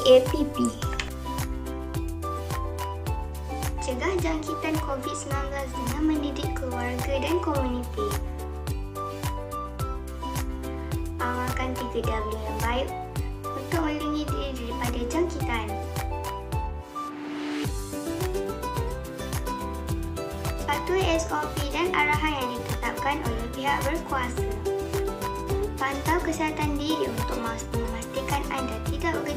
PAPP. Cegah jangkitan COVID-19 dengan mendidik keluarga dan komuniti. Amalkan 3W yang baik untuk melindungi diri daripada jangkitan. Patuhi SOP dan arahan yang ditetapkan oleh pihak berkuasa. Pantau kesihatan diri untuk memastikan anda tidak bergejala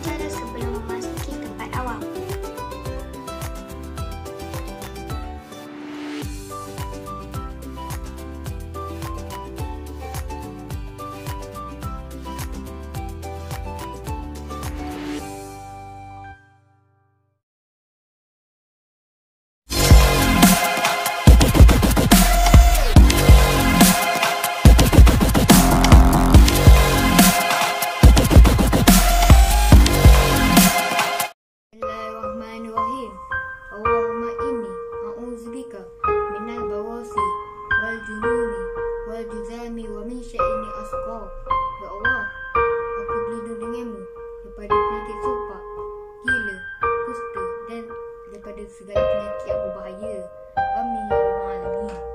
kau. Ya Allah, aku berlindung denganmu daripada penyakit sopak, gila, kusta dan daripada segala penyakit yang berbahaya. Amin. Ya Allah.